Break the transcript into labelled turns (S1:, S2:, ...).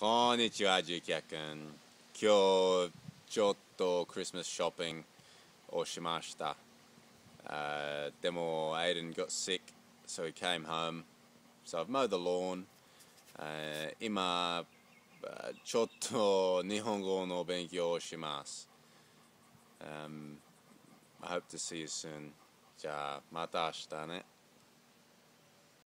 S1: こんにちは、ジュキヤ君。今日、ちょっとクリスマスショッピングをしました。Uh, でも、Aiden got sick, so he came home. So I've mowed the lawn. Uh, 今、ちょっと日本語の勉強をします。Um, uh, I hope to see you soon. じゃあ、また明日ね。